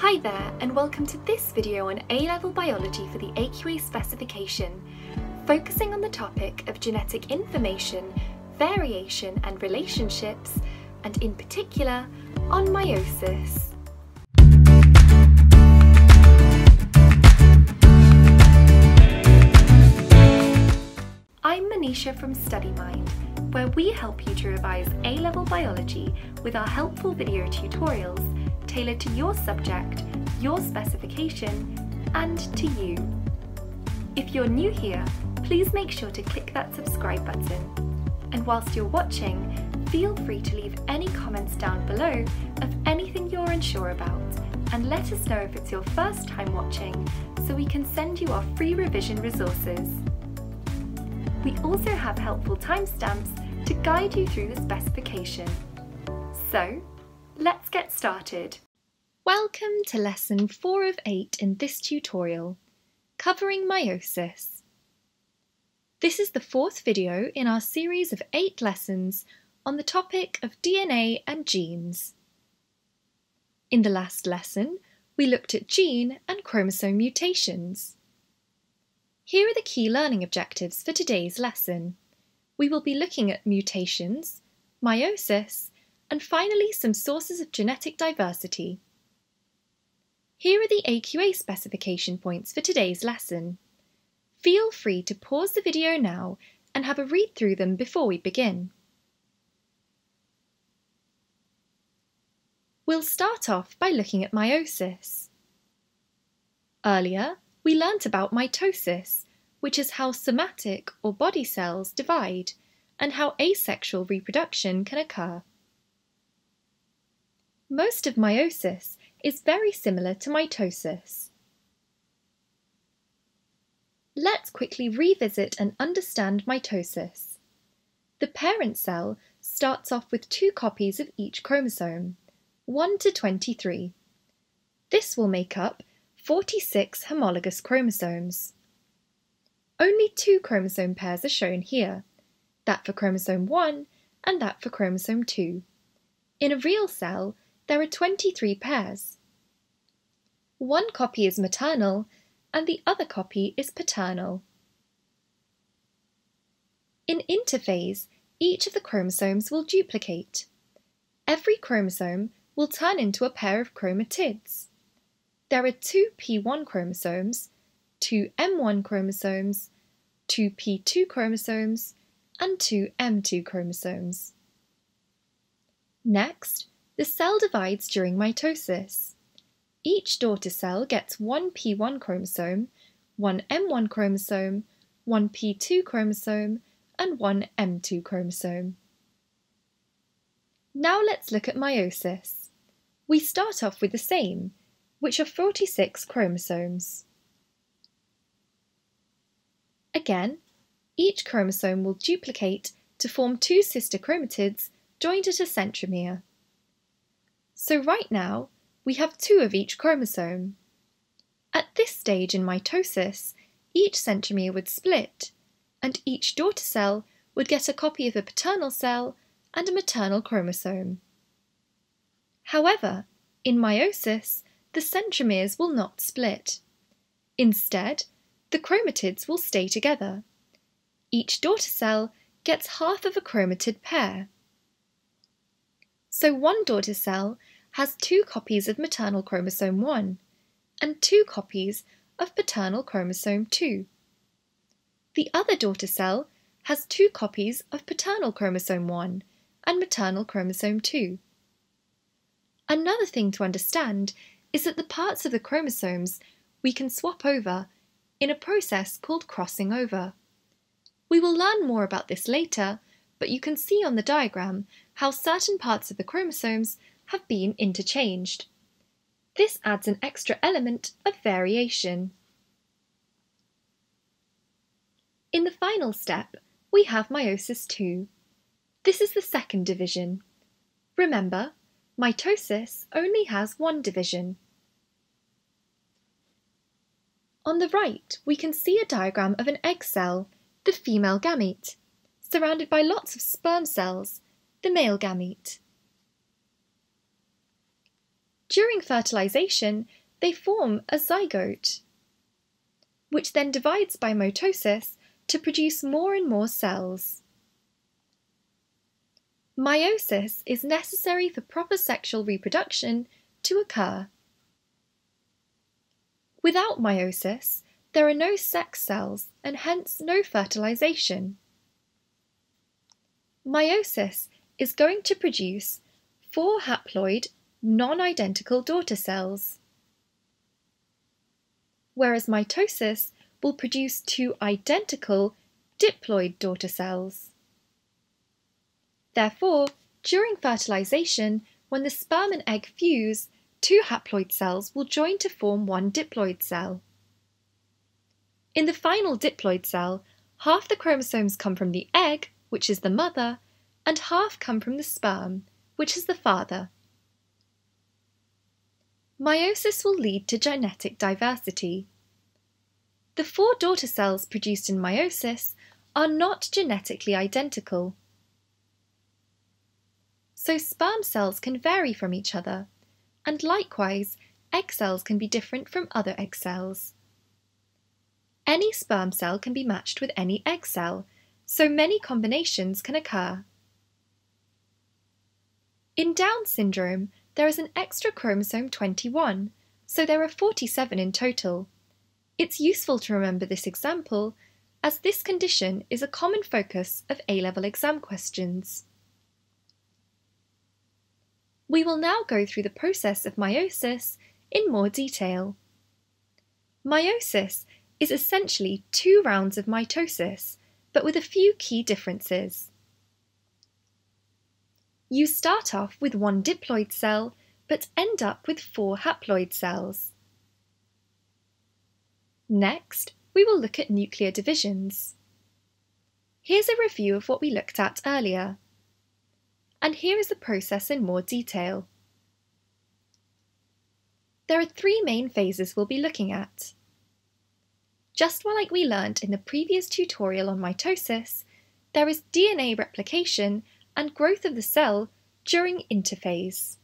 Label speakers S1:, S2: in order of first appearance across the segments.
S1: Hi there and welcome to this video on A-Level Biology for the AQA specification, focusing on the topic of genetic information, variation and relationships, and in particular on meiosis. I'm Manisha from StudyMind, where we help you to revise A-Level Biology with our helpful video tutorials tailored to your subject, your specification, and to you. If you're new here, please make sure to click that subscribe button. And whilst you're watching, feel free to leave any comments down below of anything you're unsure about and let us know if it's your first time watching so we can send you our free revision resources. We also have helpful timestamps to guide you through the specification. So, let's get started. Welcome to lesson 4 of 8 in this tutorial, covering meiosis. This is the fourth video in our series of 8 lessons on the topic of DNA and genes. In the last lesson, we looked at gene and chromosome mutations. Here are the key learning objectives for today's lesson. We will be looking at mutations, meiosis, and finally some sources of genetic diversity. Here are the AQA specification points for today's lesson. Feel free to pause the video now and have a read through them before we begin. We'll start off by looking at meiosis. Earlier, we learnt about mitosis, which is how somatic or body cells divide and how asexual reproduction can occur. Most of meiosis is very similar to mitosis. Let's quickly revisit and understand mitosis. The parent cell starts off with two copies of each chromosome, 1 to 23. This will make up 46 homologous chromosomes. Only two chromosome pairs are shown here, that for chromosome 1 and that for chromosome 2. In a real cell, there are 23 pairs. One copy is maternal and the other copy is paternal. In interphase, each of the chromosomes will duplicate. Every chromosome will turn into a pair of chromatids there are two P1 chromosomes, two M1 chromosomes, two P2 chromosomes, and two M2 chromosomes. Next, the cell divides during mitosis. Each daughter cell gets one P1 chromosome, one M1 chromosome, one P2 chromosome, and one M2 chromosome. Now let's look at meiosis. We start off with the same, which are 46 chromosomes. Again, each chromosome will duplicate to form two sister chromatids joined at a centromere. So right now, we have two of each chromosome. At this stage in mitosis, each centromere would split, and each daughter cell would get a copy of a paternal cell and a maternal chromosome. However, in meiosis, the centromeres will not split. Instead, the chromatids will stay together. Each daughter cell gets half of a chromatid pair. So one daughter cell has two copies of maternal chromosome 1 and two copies of paternal chromosome 2. The other daughter cell has two copies of paternal chromosome 1 and maternal chromosome 2. Another thing to understand is that the parts of the chromosomes we can swap over in a process called crossing over. We will learn more about this later, but you can see on the diagram how certain parts of the chromosomes have been interchanged. This adds an extra element of variation. In the final step, we have meiosis 2. This is the second division. Remember, mitosis only has one division. On the right, we can see a diagram of an egg cell, the female gamete, surrounded by lots of sperm cells, the male gamete. During fertilization, they form a zygote, which then divides by mitosis to produce more and more cells. Meiosis is necessary for proper sexual reproduction to occur. Without meiosis, there are no sex cells and hence no fertilization. Meiosis is going to produce four haploid, non-identical daughter cells, whereas mitosis will produce two identical diploid daughter cells. Therefore, during fertilization, when the sperm and egg fuse, two haploid cells will join to form one diploid cell. In the final diploid cell, half the chromosomes come from the egg, which is the mother, and half come from the sperm, which is the father. Meiosis will lead to genetic diversity. The four daughter cells produced in meiosis are not genetically identical so sperm cells can vary from each other, and likewise, egg cells can be different from other egg cells. Any sperm cell can be matched with any egg cell, so many combinations can occur. In Down syndrome, there is an extra chromosome 21, so there are 47 in total. It's useful to remember this example, as this condition is a common focus of A-level exam questions. We will now go through the process of meiosis in more detail. Meiosis is essentially two rounds of mitosis, but with a few key differences. You start off with one diploid cell, but end up with four haploid cells. Next, we will look at nuclear divisions. Here's a review of what we looked at earlier and here is the process in more detail. There are three main phases we'll be looking at. Just like we learnt in the previous tutorial on mitosis, there is DNA replication and growth of the cell during interphase.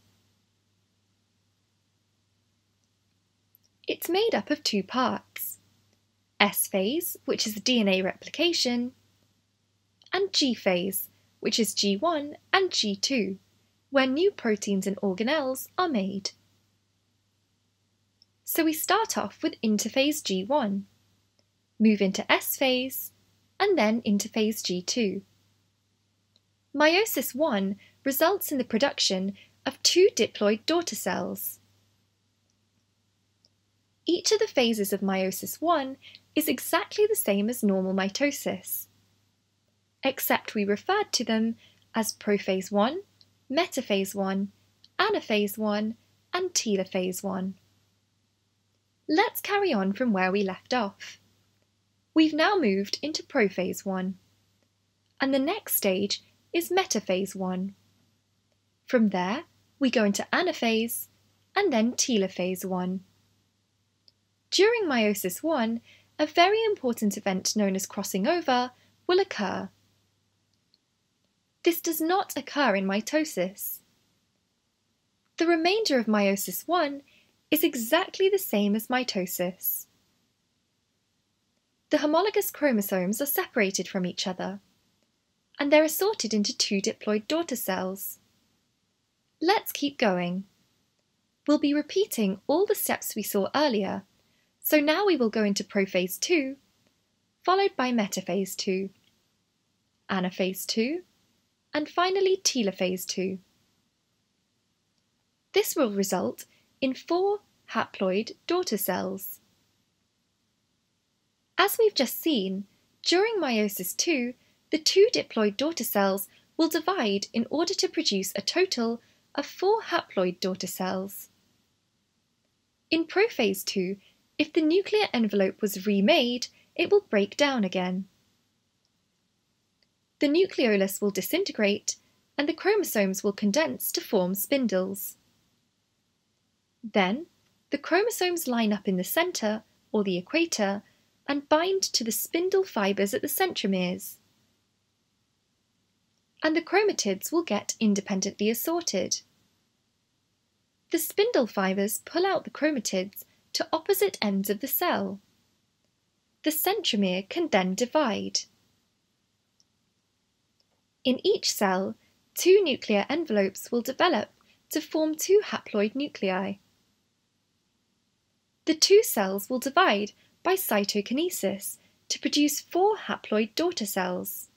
S1: It's made up of two parts, S phase, which is DNA replication, and G phase, which is G1 and G2, where new proteins and organelles are made. So we start off with interphase G1, move into S phase, and then interphase G2. Meiosis 1 results in the production of two diploid daughter cells. Each of the phases of meiosis 1 is exactly the same as normal mitosis except we referred to them as prophase 1, metaphase 1, anaphase 1, and telophase 1. Let's carry on from where we left off. We've now moved into prophase 1, and the next stage is metaphase 1. From there, we go into anaphase and then telophase 1. During meiosis 1, a very important event known as crossing over will occur. This does not occur in mitosis. The remainder of meiosis 1 is exactly the same as mitosis. The homologous chromosomes are separated from each other, and they're assorted into two diploid daughter cells. Let's keep going. We'll be repeating all the steps we saw earlier, so now we will go into prophase 2, followed by metaphase 2, anaphase 2, and finally telophase 2. This will result in four haploid daughter cells. As we've just seen, during meiosis 2, the two diploid daughter cells will divide in order to produce a total of four haploid daughter cells. In prophase 2, if the nuclear envelope was remade, it will break down again the nucleolus will disintegrate and the chromosomes will condense to form spindles. Then, the chromosomes line up in the centre, or the equator, and bind to the spindle fibres at the centromeres. And the chromatids will get independently assorted. The spindle fibres pull out the chromatids to opposite ends of the cell. The centromere can then divide. In each cell, two nuclear envelopes will develop to form two haploid nuclei. The two cells will divide by cytokinesis to produce four haploid daughter cells.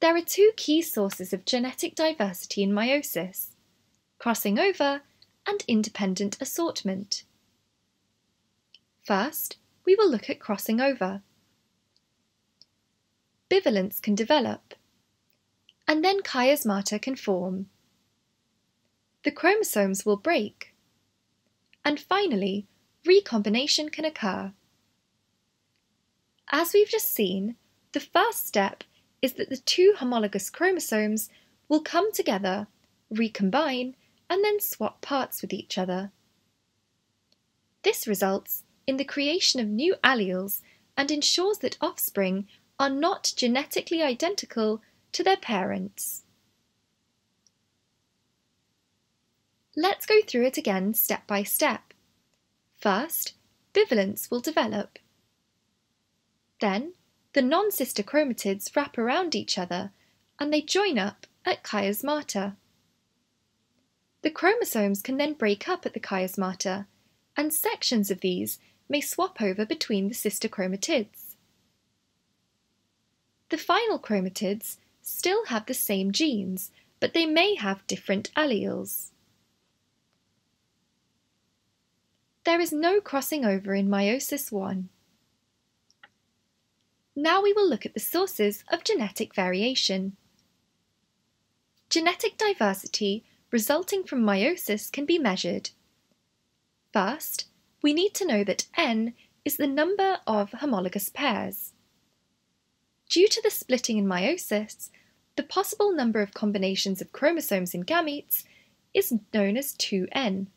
S1: There are two key sources of genetic diversity in meiosis, crossing over and independent assortment. First, we will look at crossing over. Bivalents can develop, and then chiasmata can form. The chromosomes will break, and finally, recombination can occur. As we've just seen, the first step is that the two homologous chromosomes will come together, recombine, and then swap parts with each other. This results in the creation of new alleles and ensures that offspring are not genetically identical to their parents. Let's go through it again step by step. First, bivalents will develop. Then, the non-sister chromatids wrap around each other and they join up at chiasmata. The chromosomes can then break up at the chiasmata, and sections of these may swap over between the sister chromatids. The final chromatids still have the same genes, but they may have different alleles. There is no crossing over in meiosis 1. Now we will look at the sources of genetic variation. Genetic diversity resulting from meiosis can be measured. First, we need to know that n is the number of homologous pairs. Due to the splitting in meiosis, the possible number of combinations of chromosomes in gametes is known as 2n.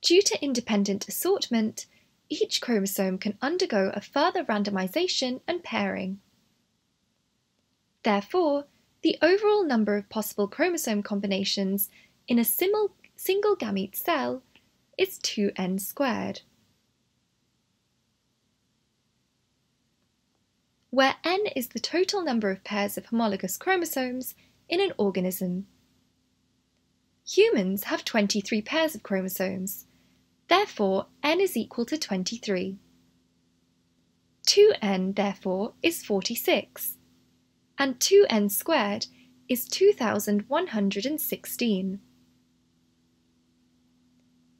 S1: Due to independent assortment, each chromosome can undergo a further randomization and pairing. Therefore, the overall number of possible chromosome combinations in a single gamete cell is 2n squared. Where n is the total number of pairs of homologous chromosomes in an organism. Humans have 23 pairs of chromosomes, Therefore, n is equal to 23. 2n, therefore, is 46, and 2n squared is 2116.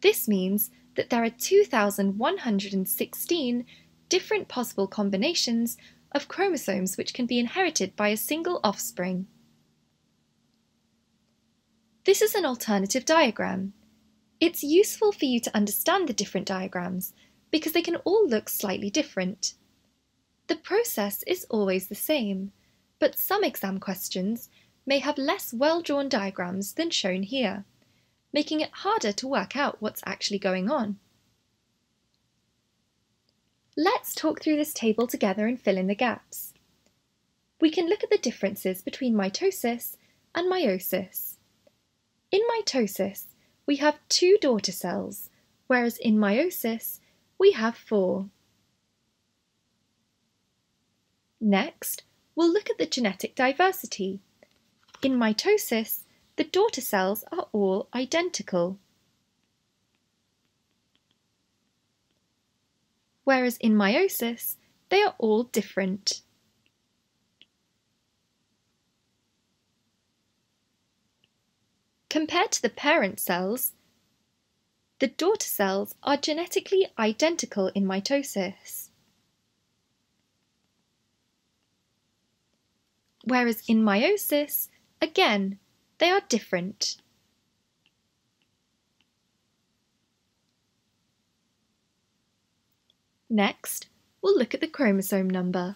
S1: This means that there are 2116 different possible combinations of chromosomes which can be inherited by a single offspring. This is an alternative diagram it's useful for you to understand the different diagrams because they can all look slightly different. The process is always the same, but some exam questions may have less well-drawn diagrams than shown here, making it harder to work out what's actually going on. Let's talk through this table together and fill in the gaps. We can look at the differences between mitosis and meiosis. In mitosis, we have two daughter cells, whereas in meiosis we have four. Next, we'll look at the genetic diversity. In mitosis, the daughter cells are all identical. Whereas in meiosis, they are all different. Compared to the parent cells, the daughter cells are genetically identical in mitosis. Whereas in meiosis, again, they are different. Next, we'll look at the chromosome number.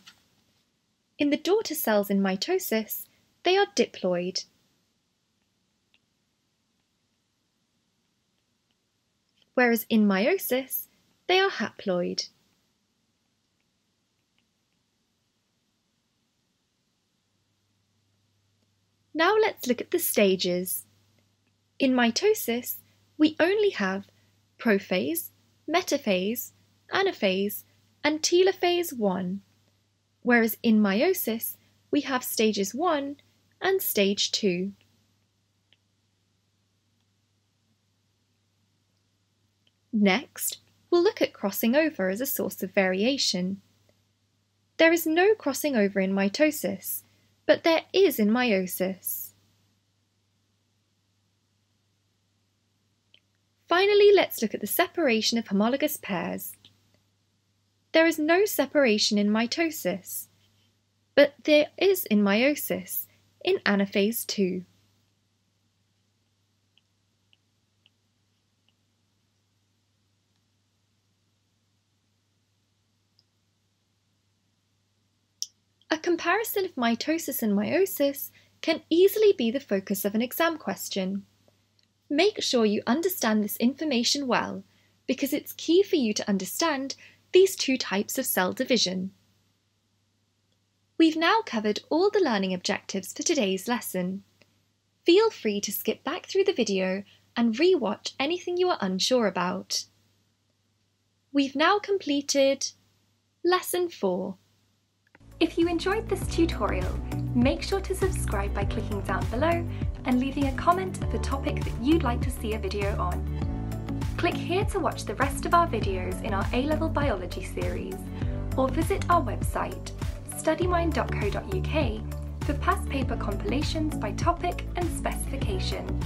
S1: In the daughter cells in mitosis, they are diploid. Whereas in meiosis they are haploid. Now let's look at the stages. In mitosis, we only have prophase, metaphase, anaphase, and telophase 1, whereas in meiosis, we have stages 1 and stage 2. Next, we'll look at crossing over as a source of variation. There is no crossing over in mitosis, but there is in meiosis. Finally, let's look at the separation of homologous pairs. There is no separation in mitosis, but there is in meiosis, in anaphase 2. A comparison of mitosis and meiosis can easily be the focus of an exam question. Make sure you understand this information well because it's key for you to understand these two types of cell division. We've now covered all the learning objectives for today's lesson. Feel free to skip back through the video and re-watch anything you are unsure about. We've now completed Lesson 4 if you enjoyed this tutorial, make sure to subscribe by clicking down below and leaving a comment of a topic that you'd like to see a video on. Click here to watch the rest of our videos in our A-Level Biology series, or visit our website, studymind.co.uk, for past paper compilations by topic and specification.